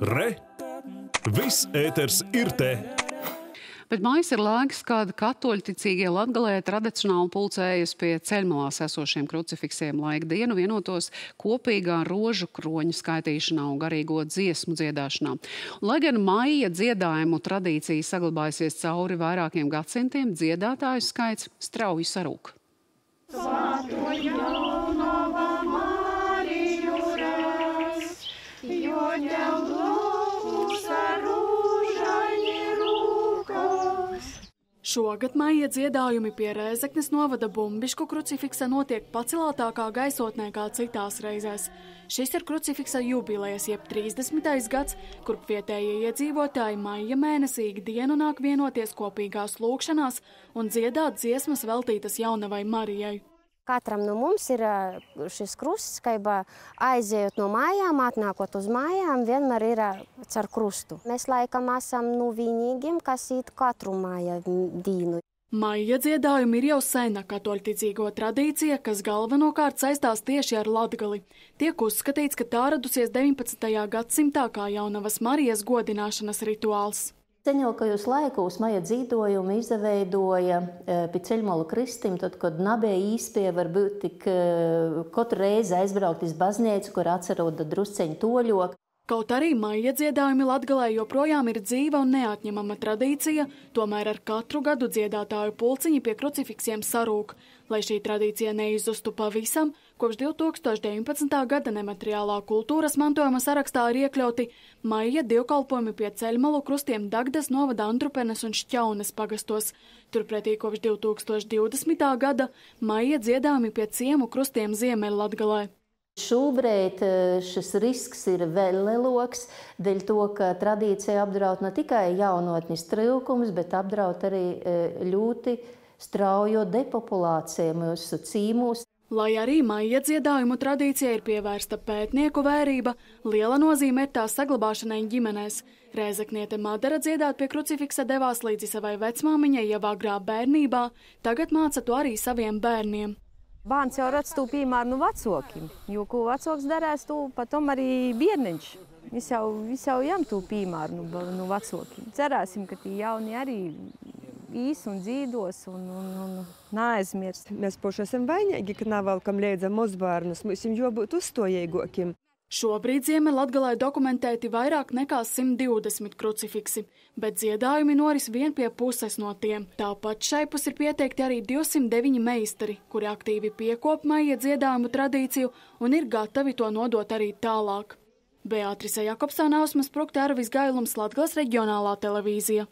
Re! Viss ēters ir te! Bet mājas ir laiks, kad katoļticīgie latgalē tradicionāli pulcējas pie ceļmalās esošiem krucifiksiem, lai ikdienu vienotos kopīgā rožu kroņu skaitīšanā un garīgo dziesmu dziedāšanā. Lai gan maija dziedājumu tradīcija saglabājusies cauri vairākiem gadsimtiem, dziedātāju skaits strauji sarūk. Svāto jaunava Šogad maija dziedājumi pie Rēzeknes novada bumbišku krucifiksa notiek pacelātākā gaisotnē kā citās reizēs. Šis ir krucifiksa jubilejas, jeb 30. gads, kur vietējie iedzīvotāji maija mēnesī ikdienu nāk vienoties kopīgās lūkšanās un dziedāt dziesmas veltītas jaunavai Marijai. Katram no mums ir šis krusts, ka aizejot no mājām, atnākot uz mājām, vienmēr ir caur krustu. Mēs laikam esam nu vienīgiem, kas īt katru māju dīnu. Maija dziedājumi ir jau sena katoļticīgo tradīcija, kas galvenokārt saistās tieši ar latgali. Tiek uzskatīts, ka tā radusies 19. gadsimtā kā jaunavas Marijas godināšanas rituāls. Seņokajos laikos maija dzīvojumi izveidoja e, pie ceļmola kristim, tad, kad nabē īspie var būt tik e, katru reizi aizbraukt iz baznīcu, kur atcerot drusceņu toļoku. Kaut arī maija dziedājumi Latgalē joprojām ir dzīva un neatņemama tradīcija, tomēr ar katru gadu dziedātāju pulciņi pie krucifiksiem sarūk. Lai šī tradīcija neizzustu pavisam, Kopš 2019. gada nemateriālā kultūras mantojuma sarakstā ir iekļauti maija dievkalpojumi pie ceļmalu krustiem Dagdas novada Antrupenes un Šķaunes pagastos. Turpretī kopš 2020. gada maija dziedājumi pie ciemu krustiem Ziemeļlatgalē. Šobrīd eh, šis risks ir vēl lielāks, dēļ to, ka tradīcija apdraud ne tikai jaunotnes trūkums, bet apdraud arī eh, ļoti straujo depopulāciju mūsu cīmūs. Lai arī maija dziedājumu tradīcija ir pievērsta pētnieku vērība, liela nozīme ir tā saglabāšanai ģimenēs. Rēzakniete Madara dziedāt pie krucifiksa devās līdzi savai vecmāmiņai jau agrā bērnībā, tagad māca to arī saviem bērniem. Bērns jau redz to piemēru no vecākiem, jo ko vecāks darēs, to patom arī bērniņš. Viņš jau, viņš jau jām to piemēru no, no vecākiem. Cerēsim, ka tie jauni arī īs un dzīvos un, un, un neaizmirst. Mēs paši esam vainīgi, ka nevalkam līdzi mazbērnus. Mums viņam jābūt uzstājīgākiem. Šobrīd Ziemeļlatgalē dokumentēti vairāk nekā 120 krucifiksi, bet dziedājumi noris vien pie puses no tiem. Tāpat šaipus ir pieteikti arī 209 meistari, kuri aktīvi piekop maija dziedājumu tradīciju un ir gatavi to nodot arī tālāk. Beatrice Jakobsāna Ausmas Prukta Arvis Gailums Latgales reģionālā televīzija.